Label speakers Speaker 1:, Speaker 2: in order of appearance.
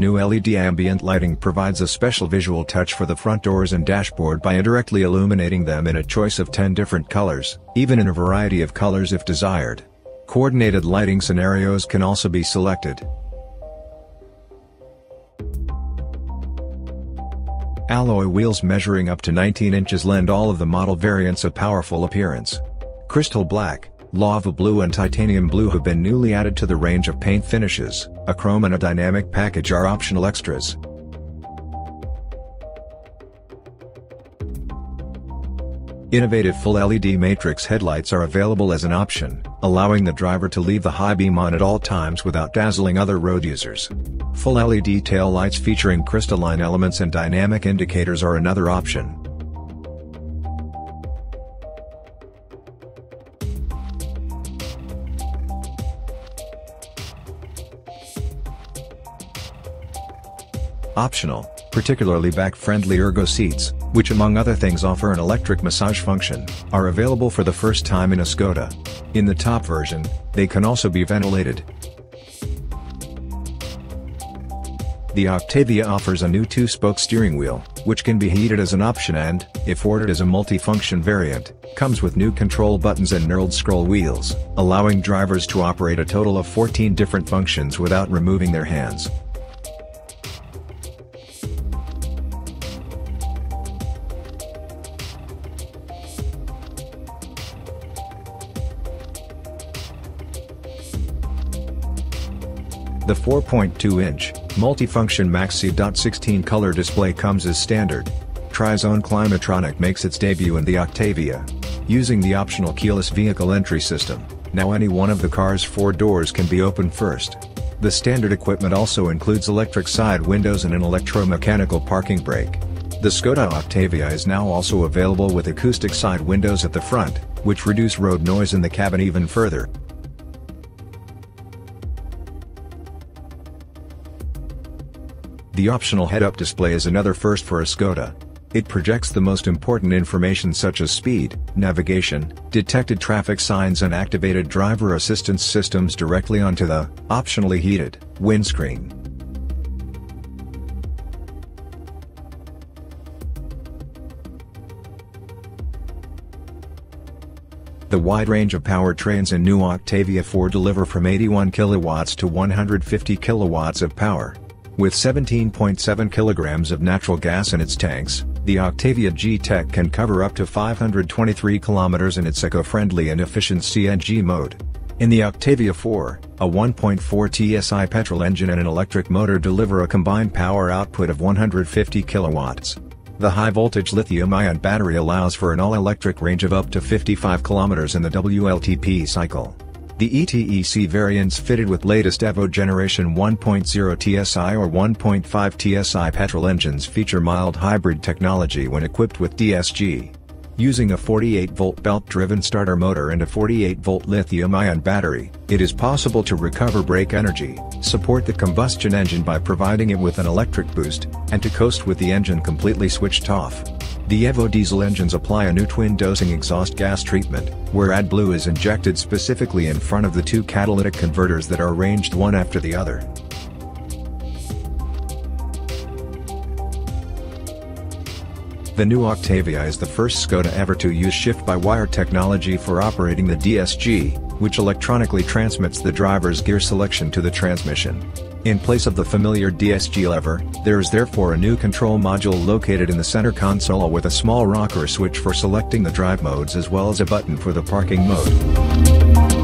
Speaker 1: New LED ambient lighting provides a special visual touch for the front doors and dashboard by indirectly illuminating them in a choice of 10 different colors, even in a variety of colors if desired. Coordinated lighting scenarios can also be selected. Alloy wheels measuring up to 19 inches lend all of the model variants a powerful appearance. Crystal black, lava blue and titanium blue have been newly added to the range of paint finishes, a chrome and a dynamic package are optional extras. Innovative full LED matrix headlights are available as an option, allowing the driver to leave the high beam on at all times without dazzling other road users. Full LED tail lights featuring crystalline elements and dynamic indicators are another option. Optional, particularly back-friendly ergo seats, which among other things offer an electric massage function, are available for the first time in a Skoda. In the top version, they can also be ventilated. The Octavia offers a new two-spoke steering wheel, which can be heated as an option and, if ordered as a multi-function variant, comes with new control buttons and knurled scroll wheels, allowing drivers to operate a total of 14 different functions without removing their hands. The 4.2-inch, multifunction Maxi.16 color display comes as standard. Tri-Zone Climatronic makes its debut in the Octavia. Using the optional keyless vehicle entry system, now any one of the car's four doors can be opened first. The standard equipment also includes electric side windows and an electromechanical parking brake. The Skoda Octavia is now also available with acoustic side windows at the front, which reduce road noise in the cabin even further. The optional head-up display is another first for a Skoda. It projects the most important information such as speed, navigation, detected traffic signs and activated driver assistance systems directly onto the, optionally heated, windscreen. The wide range of powertrains in new Octavia 4 deliver from 81 kilowatts to 150 kilowatts of power. With 17.7 kilograms of natural gas in its tanks, the Octavia G-TEC can cover up to 523 kilometers in its eco-friendly and efficient CNG mode. In the Octavia 4, a 1.4 TSI petrol engine and an electric motor deliver a combined power output of 150 kilowatts. The high-voltage lithium-ion battery allows for an all-electric range of up to 55 kilometers in the WLTP cycle. The e-TEC variants fitted with latest Evo Generation 1.0 TSI or 1.5 TSI petrol engines feature mild hybrid technology when equipped with DSG. Using a 48-volt belt-driven starter motor and a 48-volt lithium-ion battery, it is possible to recover brake energy, support the combustion engine by providing it with an electric boost, and to coast with the engine completely switched off. The Evo diesel engines apply a new twin-dosing exhaust gas treatment, where AdBlue is injected specifically in front of the two catalytic converters that are arranged one after the other. The new Octavia is the first Skoda ever to use shift-by-wire technology for operating the DSG, which electronically transmits the driver's gear selection to the transmission. In place of the familiar DSG lever, there is therefore a new control module located in the center console with a small rocker switch for selecting the drive modes as well as a button for the parking mode.